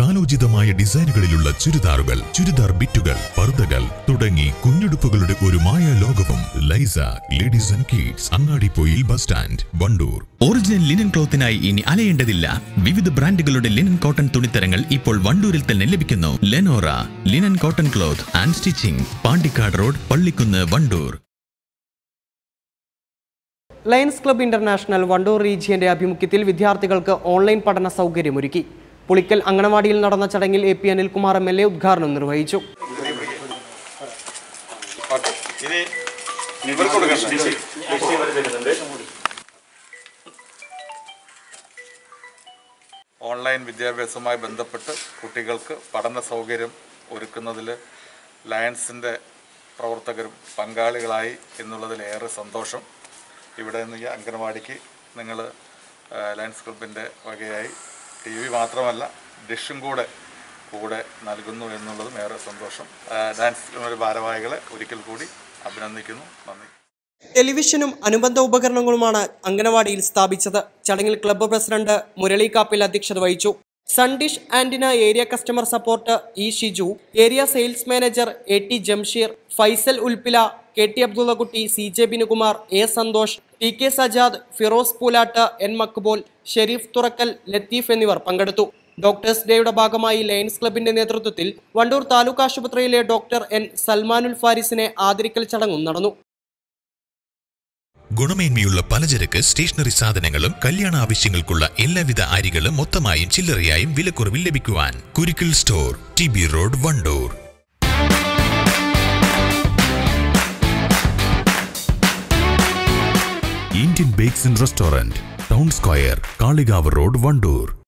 കാലോചിതമായ ഡിസൈനുകളിലുള്ള ചുരിദാറുകൾ ചുരിദാർ ബിറ്റുകൾ പർദ്ദകൾ തുടങ്ങി കുഞ്ഞുടുപ്പുകളുടെ ഒരു മായ ലോകവും ലൈസ ladies and kids Angadippoyil bus stand Wandoor. Original linen ക്ലോത്തിനായി ഇനി അലയേണ്ടതില്ല. വിവിധ ബ്രാൻഡുകളുടെ ലിനൻ കോട്ടൺ തുണിത്തരങ്ങൾ ഇപ്പോൾ വണ്ടൂരിൽ തന്നെ ലഭിക്കുന്നു. Lenora linen cotton cloth and stitching Pandikkad road Pallikkunnu Wandoor. Lions Club International Wandoor റീജിയന്റെ ആഭിമുഖ്യത്തിൽ വിദ്യാർത്ഥികൾക്ക് ഓൺലൈൻ പഠന സൗകര്യമൊരുക്കി. പുളിക്കൽ അങ്കണവാടിയിൽ നടന്ന ചടങ്ങിൽ A P Anilkumar M L A ഉദ്ഘാടനം നിർവഹിച്ചു. ഓൺലൈൻ വിദ്യാഭ്യാസവുമായി ബന്ധപ്പെട്ട് കുട്ടികൾക്ക് പഠന സൗകര്യം ഒരുക്കുന്നതിൽ ലയൺസിന്റെ പ്രവർത്തകരും പങ്കാളികളായി എന്നുള്ളതിലേറെ സന്തോഷം. ഇവിടെ നിന്ന് ഈ അംഗനവാടിക്ക് നിങ്ങൾ ലയൺസ് ക്ലബിന്റെ വകയായി ടി വി മാത്രമല്ല ഡിഷും കൂടെ കൂടെ നൽകുന്നു എന്നുള്ളതും ഏറെ സന്തോഷം. ഡാൻസ് ഭാരവാഹികളെ ഒരിക്കൽ കൂടി അഭിനന്ദിക്കുന്നു. നന്ദി. ടെലിവിഷനും അനുബന്ധ ഉപകരണങ്ങളുമാണ് അംഗനവാടിയിൽ സ്ഥാപിച്ചത്. ചടങ്ങിൽ ക്ലബ്ബ് പ്രസിഡന്റ് മുരളി കാപ്പിൽ അധ്യക്ഷത വഹിച്ചു. Sundish antenna area customer support E Shiju. Area sales manager A T Jamsheer. Faisal Ulppila K T Abdullakutty C J Binukumar A Santhosh P K Sajad Firoz Poolatt N Maqbool Sharif Thurakkal Latheef എന്നിവർ പങ്കെടുത്തു. Doctors ഡേയുടെ ഭാഗമായി lions ക്ലബിന്റെ നേതൃത്വത്തിൽ വണ്ടൂർ താലൂക്ക് ആശുപത്രിയിലെ doctor N Salmanul ഫാരിസിനെ ആദരിക്കൽ ചടങ്ങും നടന്നു. ഗുണമേന്മയുള്ള പലചരക്ക് സ്റ്റേഷനറി സാധനങ്ങളും കല്യാണ ആവശ്യങ്ങൾക്കുള്ള എല്ലാവിധ അരികളും മൊത്തമായും ചില്ലറയായും വിലക്കുറവിൽ ലഭിക്കുവാൻ Kurukkil store T B road Wandoor. bakes and restaurant town square Kalikavu road Wandoor